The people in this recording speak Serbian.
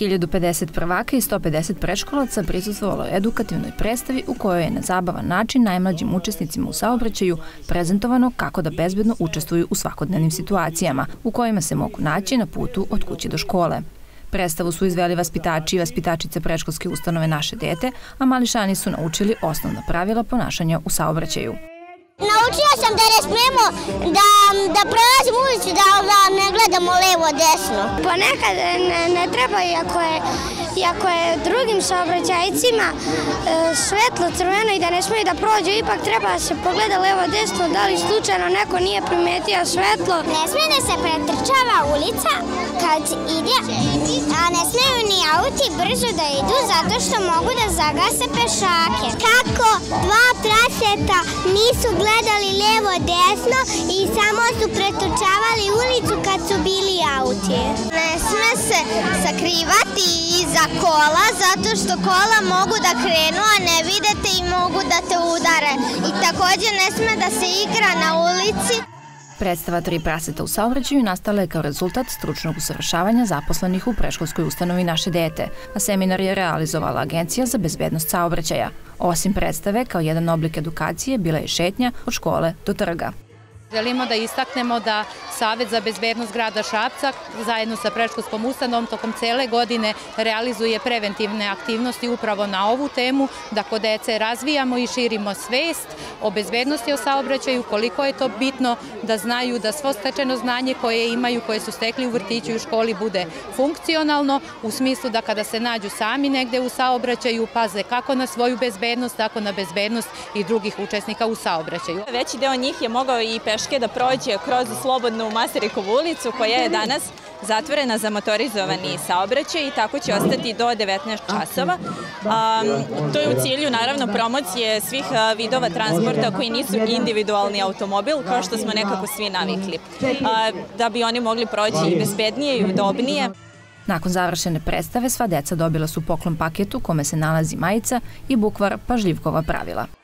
1050 prvaka i 150 preškolaca prisustvovalo edukativnoj predstavi u kojoj je na zabavan način najmlađim učesnicima u saobraćaju prezentovano kako da bezbedno učestvuju u svakodnevnim situacijama u kojima se mogu naći na putu od kuće do škole. Predstavu su izveli vaspitači i vaspitačice preškolske ustanove Naše dete, a mališani su naučili osnovna pravila ponašanja u saobraćaju. Naučila sam da ne smemo da, da prolazimo ulicu, da, gledamo levo desno. Ponekad ne, ne treba, iako je, iako je drugim saobraćajcima e, svetlo crveno i da ne smije da prođe, ipak treba da se pogleda levo desno, da li slučajno neko nije primetio svetlo. Ne smije da se pretrčava ulica kad ide, a ne smiju ni auti brzo da idu zato što mogu da zagase pešake. Kako dva praseta nisu gledali levo desno i samo su pretrčavali auti. Ne sme se sakrivati iza kola zato što kola mogu da krenu, a ne videte i mogu da te udare. I takođe ne sme da se igra na ulici. Predstava Tri praseta u saobraćaju nastala je kao rezultat stručnog usavršavanja zaposlenih u preškolskoj ustanovi Naše dete, a seminar je realizovala Agencija za bezbednost saobraćaja. Osim predstave, kao jedan oblik edukacije, bila je šetnja od škole do trga. Želimo da istaknemo da Savet za bezbednost grada Šapca zajedno sa preškolskom ustanovom tokom cele godine realizuje preventivne aktivnosti upravo na ovu temu, da kod dece razvijamo i širimo svest o bezbednosti o saobraćaju, koliko je to bitno da znaju da svo stečeno znanje koje imaju, koje su stekli u vrtiću i u školi bude funkcionalno, u smislu da kada se nađu sami negde u saobraćaju, paze kako na svoju bezbednost, tako na bezbednost i drugih učesnika u saobraćaju. Veći deo njih je mogao i peške da prođe kroz slobodnu Maserikovu ulicu koja je danas zatvorena za motorizovani saobraćaj i tako će ostati do 19 časova. to je u cilju naravno promocije svih vidova transporta koji nisu individualni automobil kao što smo nekako svi navikli. da bi oni mogli proći i bezbednije i udobnije. Nakon završene predstave sva deca dobila su poklon paketu kome se nalazi majica i bukvar pažljivkova pravila.